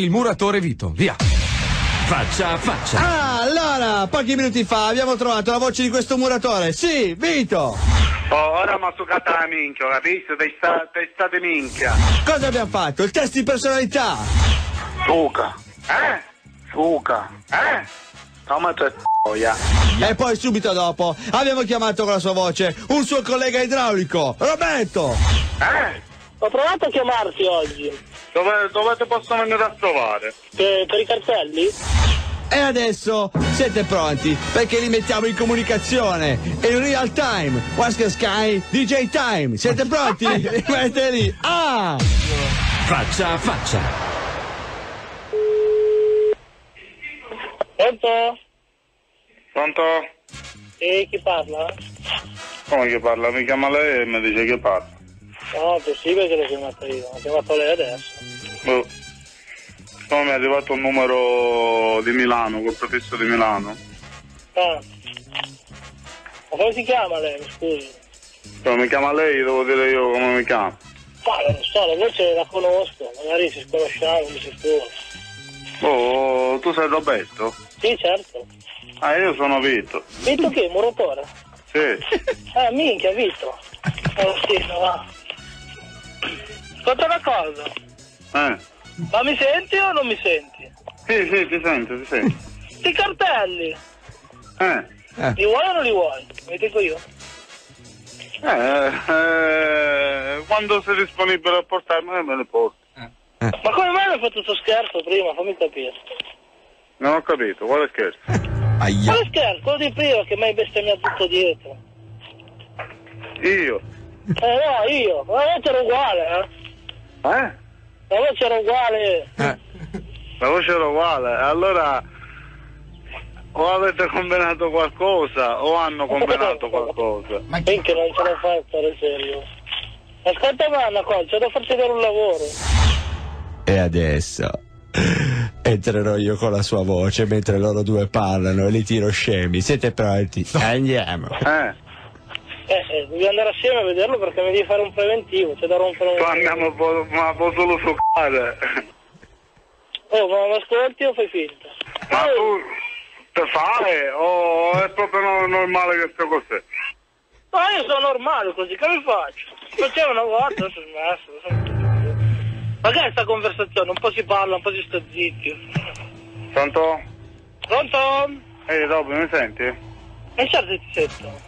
Il muratore Vito, via. Faccia a faccia. Ah, allora, pochi minuti fa abbiamo trovato la voce di questo muratore. Sì, Vito. Oh, ora mi ha succato la minchia, capisci? Testa, testa di minchia. Cosa abbiamo fatto? Il test di personalità. Suca. Eh? Suca. Eh? Come c'è storia? E poi subito dopo abbiamo chiamato con la sua voce un suo collega idraulico, Roberto. Eh? Ho provato a chiamarti oggi. Dove, dove ti posso venire a trovare? Per, per i cartelli? E adesso siete pronti perché li mettiamo in comunicazione in real time. Wasca Sky DJ Time. Siete pronti? Li mettete lì. Ah! Faccia a faccia. Pronto? Pronto? E chi parla? Come che parla? Mi chiama lei e mi dice che parla. No, è possibile che l'ho chiamato io. Ho chiamato lei adesso. Boh. No, mi è arrivato un numero di Milano, col prefisso di Milano. Ah. Ma come si chiama lei, scusi? Se mi chiama lei, devo dire io come mi chiama. Ma non so, la voce la conosco, magari ci conosciamo, mi sicuro. Oh, tu sei Roberto? Sì, certo. Ah, io sono Vito. Vito che? Muratore? Sì. Ah, minchia, Vito. Oh, sì, no, va. Ascolta una cosa. Eh. Ma mi senti o non mi senti? Sì, sì, ti sento, ti sento. Sti cartelli, Eh. li vuoi o non li vuoi? Mi dico io. Eh, eh, quando sei disponibile a portarmene me ne porto. Ma come mai mi hai fatto questo scherzo prima? Fammi capire. Non ho capito, quale scherzo? Aia. Quale scherzo? Quello di prima che mi hai bestemmiato tutto dietro. Io? Eh no, io. Ma la voce era uguale, eh? Eh? La voce era uguale. La voce era uguale, allora o avete combinato qualcosa o hanno combinato qualcosa. Finché non ce la fai a stare serio. Ascolta ma una cosa, c'è da farti vedere un lavoro. E adesso entrerò io con la sua voce mentre loro due parlano e li tiro scemi. Siete pronti? Andiamo. Eh? Eh, eh, devi andare assieme a vederlo perché mi devi fare un preventivo, c'è da rompere un... Tu andiamo po- ma può solo succare. Oh, ma ascolti o fai finta? Ma tu te fai o è proprio no- normale che sia così? No, io sono normale così, che mi faccio? Facevo una volta, adesso ho smesso. Ma che è sta conversazione? Un po' si parla, un po' si sta zitti. Pronto? Pronto? Ehi, dopo mi senti? Eh, E certo che ti sento.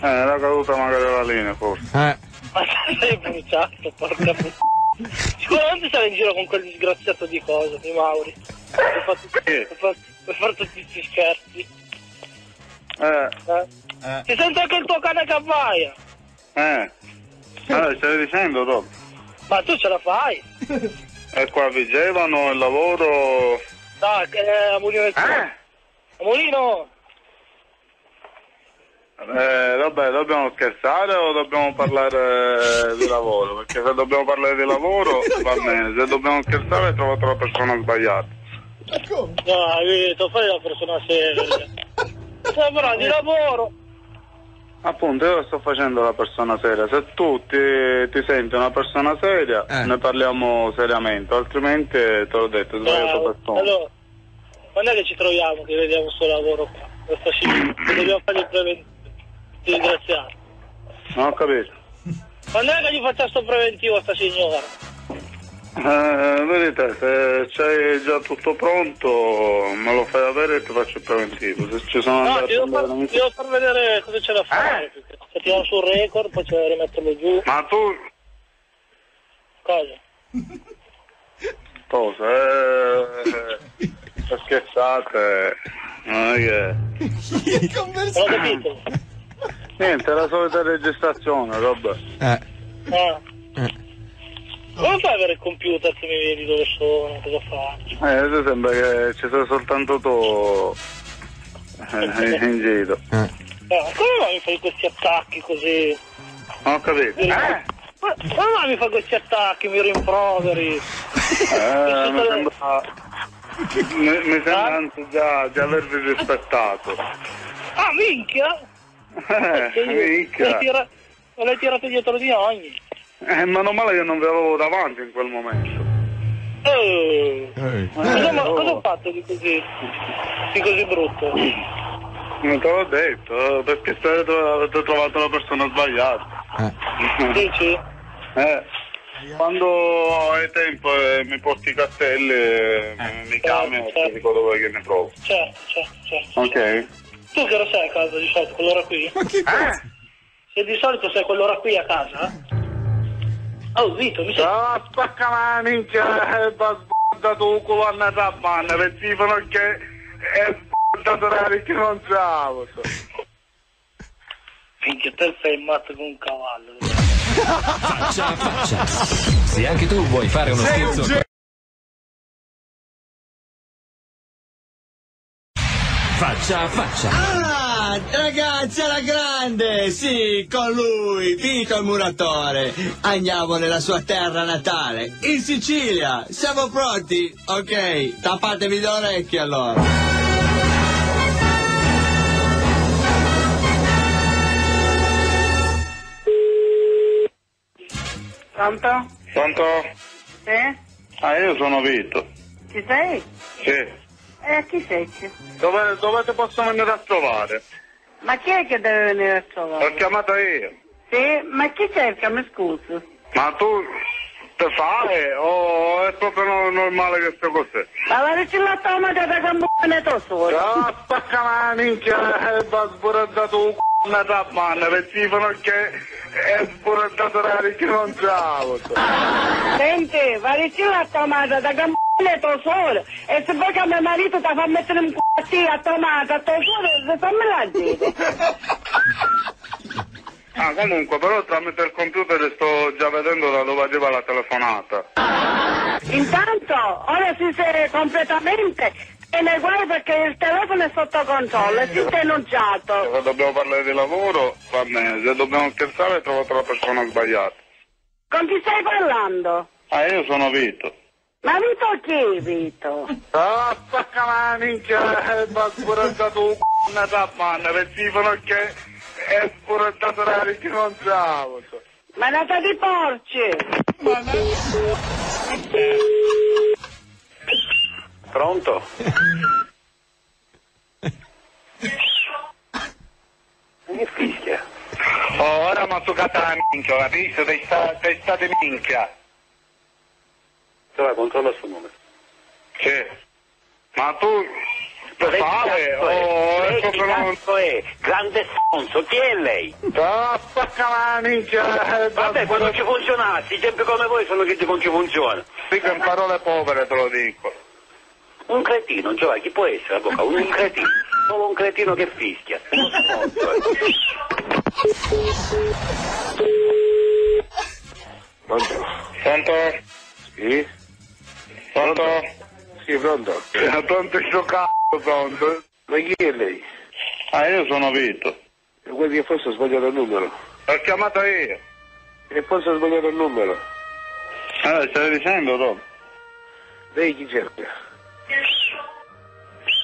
Era caduta magari la linea forse. Eh. Ma sei bruciato, porca puttana. Sicuramente stai in giro con quel disgraziato di cosa, di Mauri. Per fare Sì. fare tutti questi scherzi. Eh, Eh? Si sente anche il tuo cane che abbaia. eh. Allora, stai dicendo dopo? Ma tu ce la fai? E qua vigevano il lavoro... Dai, eh, a Mulino del. Eh? A Mulino! Eh, vabbè, dobbiamo scherzare o dobbiamo parlare di lavoro? Perché se dobbiamo parlare di lavoro va bene, se dobbiamo scherzare hai trovato la persona sbagliata. Dai, Vito, fai la persona seria. Stai parlando di lavoro. Appunto, io sto facendo la persona seria. Se tu ti, ti senti una persona seria, Eh. ne parliamo seriamente, altrimenti te l'ho detto, hai sbagliato persona. Allora, quando è che ci troviamo che vediamo sto lavoro qua? Questa scimmia. Dobbiamo fare il preventivo. Disgraziato. Non ho capito. Quando è che gli facciamo sto preventivo a sta signora? Eh, vedi te, se c'hai già tutto pronto, me lo fai avere e ti faccio il preventivo. Se ci sono No, andato ti devo, far, prendere ti devo far vedere cosa c'è da fare. perché Se tiriamo sul record, poi c'è da rimetterlo giù. Ma tu, Cosa? cosa? Eh, eh, scherzate, non è che... Ho capito. Niente, la solita registrazione, roba. Eh. Ah. Come fai ad avere il computer se mi vedi dove sono, cosa faccio? Eh, adesso sembra che ci sei soltanto tu eh, in giro. No, come mai mi fai questi attacchi così? Non ho capito. Eh, Come mai mi fai questi attacchi, mi rimproveri? eh, mi sembra... Mi, mi sembra anzi già di avervi rispettato. Ah, minchia! Eh, l'hai tira- me l'hai tirato dietro di ogni. Eh, meno male che non vi avevo davanti in quel momento. Eh, cosa, ma- cosa ho fatto di così, di così brutto? Non te l'ho detto, perché avete trovato la persona sbagliata. Dici? Eh, quando hai tempo e mi porti i cartelli, eh, mi chiami e ti dico dove che ne trovo. Certo, certo, certo. Ok? Tu che ora sei a casa di solito, quell'ora qui? Eh? Se di solito sei quell'ora qui a casa? Oh, Vito, mi sei... Ah, spacca la minchia, e va sbordato un culo a una panna, per dicono che è sbordato orari che non ciao. Finché te sei matto con un cavallo. Faccia a faccia. Se anche tu vuoi fare uno scherzo. Faccia a faccia. Ah, ragazzi, alla grande! Sì, con lui, Vito il muratore. Andiamo nella sua terra natale, in Sicilia. Siamo pronti? Ok, tappatevi le orecchie allora. Pronto? Pronto? Sì? Ah, io sono Vito. Ci sei? Sì. Eh, chi sei? Dove, dove ti posso venire a trovare? Ma chi è che deve venire a L'ho trovare? chiamata io. Sì? Ma chi cerca? Mi scusi. Ma tu te fai o è proprio no- normale che sia così? Ma la ricillata la da gambone tu solo. Ah, spacca la minchia e va sbordato un c***o una tappanna, per dicono che è sbordato orari che non ciao. Senti, la ricillata da gambone tu solo. E se poi che mio marito ti fa mettere un c***o a tomata, tu solo, fammi la dire. Ah, comunque, però tramite il computer sto già vedendo da dove arriva la telefonata. Intanto, ora si sei completamente e nei guai perché il telefono è sotto controllo si è denunciato. Se dobbiamo parlare di lavoro, va bene. Se dobbiamo scherzare, ho trovato la persona sbagliata. Con chi stai parlando? Ah, io sono Vito. Ma Vito chi, Vito? Ah, spacca la minchia e va sbordato un c***o una tappanna, per dicono che è sbordato orari che non ciao. Ma è nata di porci! Pronto? Che fischia? Oh, ora mi ha toccato la minchia, capisci? Testa, testa di minchia. Va, controlla il suo nome. Sì. Ma tu lo fai o è cazzo è? Grande sconso, chi è lei? La minchia! eh, Vabbè, quando ci funzionassi, gente come voi sono che non ci funziona. Dico in parole povere te lo dico. Un cretino, Giovanni, chi può essere avvocato? Un cretino. Solo un cretino che fischia. Uno eh. Pronto? Pronto? Sì? Pronto? Sì, pronto. Eh, Pronto suo cazzo, pronto? Ma chi è lei? Ah, io sono Vito. Guardi che forse ha sbagliato il numero. L'ho chiamata io. E forse ha sbagliato il numero. Eh, stai dicendo dopo? Lei chi cerca?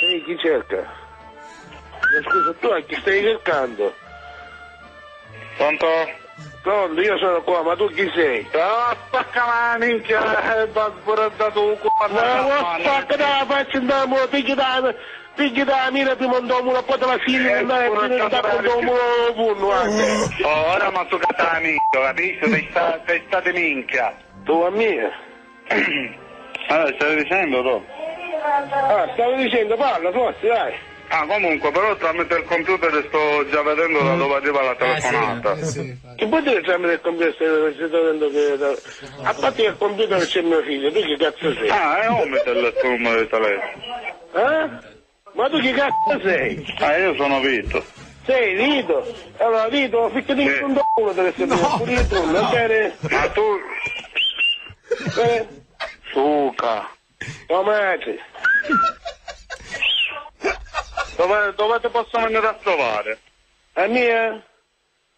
Lei chi cerca? Ma scusa, tu a chi stai cercando? Pronto? liian madugisiaaaninkabaad buraddadukaaakadaafaachindaa motigidaada tigidamina bimondomula potamasiniakondomuobun ora ma sucatanico capisci testa testa di minchia tua mia allora stavi dicendo tu ah stavo dicendo parla forse vai. Ah, comunque, però tramite il computer sto già vedendo da dove arriva la telefonata. Che puoi dire tramite il computer stai vedendo che... A parte che il computer c'è mio figlio, tu che cazzo sei? Ah, è come te il tuo numero di telefono? Eh? Ma tu che cazzo sei? Ah, io sono Vito. Sei Vito? Allora Vito, figlio di Sì. un culo deve essere pure tu, va bene? Ma tu... Eh? Suca. Tomate. Dove, dove ti posso venire a trovare? A mia?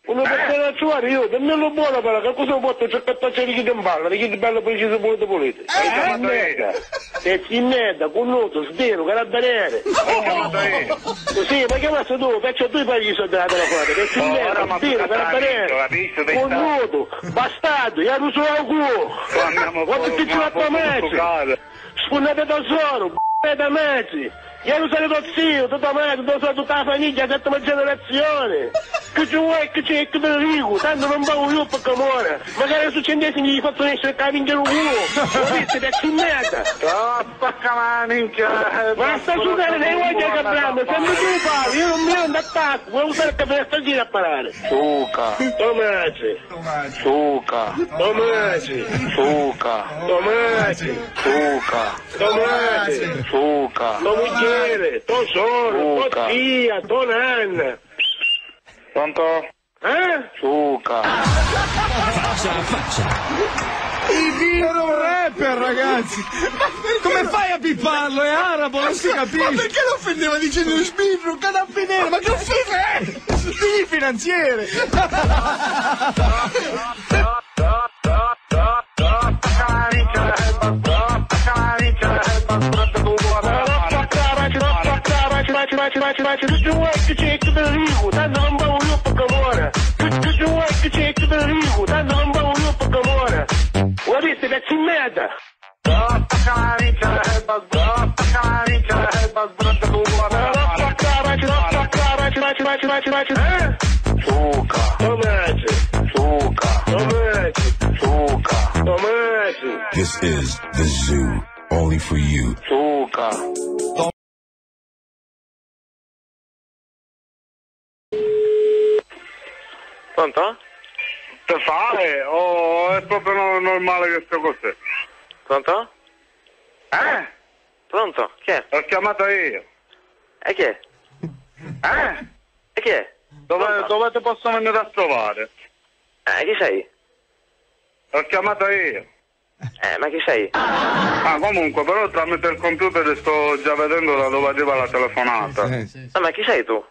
Una persona a trovare io, dammelo buono però, che cosa porto c'è che faccia di chi ti imballa, di chi ti bello preciso pulito. Hai Eh, chiamato merda. io? E in merda, connuto, sbiro, carabiniere. Hai chiamato io? Sì, ma chiamasse tu, perciò tu paghi i soldi della telefonata, Oh, ora merda, capisci, dai, Connuto, bastardo, io non sono culo. Fuori, che ci va posso mezzi. toccare. Sponnate tesoro, b***e da mezzi. Io non sono tuo zio, tutto mezzo, tu sei tutta la famiglia, settima generazione. Che ci vuoi, che c'è, che te lo dico, tanto non pago io per camora. Magari su centesimi gli faccio essere che vince un culo. Lo dite, pezzi in merda. Ah, spacca la minchia. Ma sta sudando dei voglia che brando, sempre tu parli, io non mi ando attacco, vuoi usare che per sta gira a parare. Suca, Tomazzi, suca, Tomazzi, suca, Tomazzi, suca, Tomazzi. suca. Tuo Michele, tuo solo, tua zia, tua nanna. Pronto? Eh? Suca. Faccia faccia. Era un rapper, ragazzi! Come fai a pipparlo? È arabo, non si capisce! Ma perché lo offendeva dicendo sbirro, canappi nero? Ma che offesa è? Digli finanziere! bate, bate do Juek Jake Berigo, tá não baú pra Camora. Do Juek Jake Berigo, tá não baú pra Camora. Olha isso, mete merda. Gosta caralho, cara, This is the zoo, only for you. Suca. Pronto? Te fare o è proprio no- normale che sto così? Pronto? Eh? Pronto? Chi è? L'ho chiamato io. E chi è? Eh? E chi è? Dove, dove ti posso venire a trovare? Eh, chi sei? L'ho chiamato io. Eh, ma chi sei? Ah, comunque, però tramite il computer sto già vedendo da dove arriva la telefonata. No, ma chi sei tu?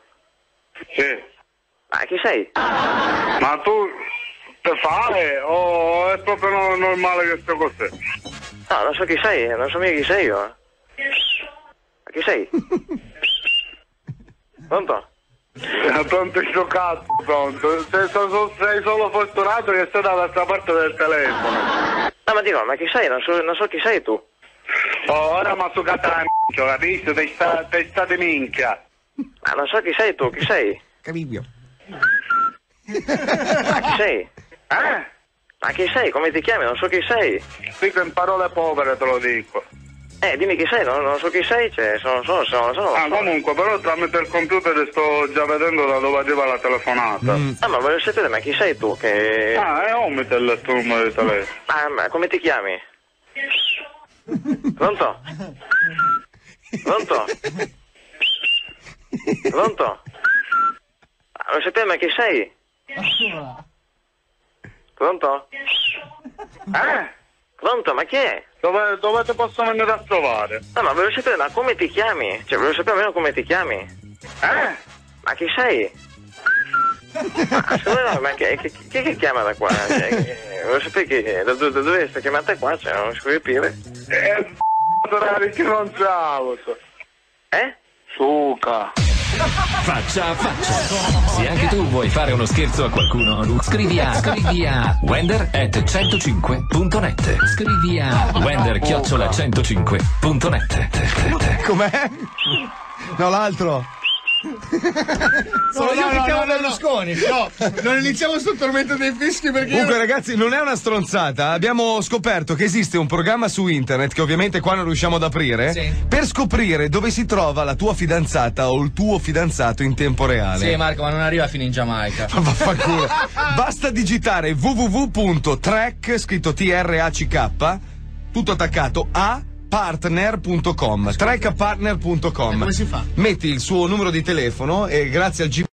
Sì. Ma chi sei? Ma tu te fare o è proprio no- normale che sto così? No, non so chi sei, non so mica chi sei io. eh. Ma chi sei? Pronto? Eh, Pronto sto cazzo, pronto. Sei, so- sei solo fortunato che sei dall'altra parte del telefono. No, ma dico, ma chi sei? Non so, non so chi sei tu. Oh, ora mi ha succato la minchia, capisci? Te sta, te sta di minchia. Ma non so chi sei tu, chi sei? Cavivio. Ma chi sei? Eh? Ma chi sei? Come ti chiami? Non so chi sei. Dico in parole povere te lo dico. Eh, dimmi chi sei, non, non so chi sei, cioè, sono, sono, sono, sono. Ah, comunque, però tramite il computer sto già vedendo da dove arriva la telefonata. Ah, ma voglio sapere, ma chi sei tu? Che... Ah, è Omitel il tuo numero di telefono. Ah, ma come ti chiami? Pronto? Pronto? Pronto? Voglio sapere, ma chi sei? Pronto? Eh? Pronto, ma chi è? Dove, dove ti posso venire a trovare? No, ma voglio sapere, ma come ti chiami? Cioè, voglio sapere almeno come ti chiami. Eh? Ma chi sei? Ma, scusa, no, ma chi, chi, chi, chi chiama da qua? Cioè, voglio sapere chi, da, dove- da dove sta chiamata qua, cioè, non si può capire. Eh, che non sabato. Eh? Suca. Faccia a faccia. Se anche tu vuoi fare uno scherzo a qualcuno, scrivi a, scrivi a wender at 105.net. Scrivi a wender chiocciola 105.net. Com'è? No, l'altro. Sono io che chiamo Berlusconi. No, non iniziamo sul tormento dei fischi perché. Comunque, ragazzi, non è una stronzata. Abbiamo scoperto che esiste un programma su internet che ovviamente qua non riusciamo ad aprire. Sì. Per scoprire dove si trova la tua fidanzata o il tuo fidanzato in tempo reale. Sì, Marco, ma non arriva fino in Giamaica. Ma vaffanculo. Basta digitare www.track scritto T-R-A-C-K tutto attaccato a partner.com trackpartner.com come si fa? metti il suo numero di telefono e grazie al GPS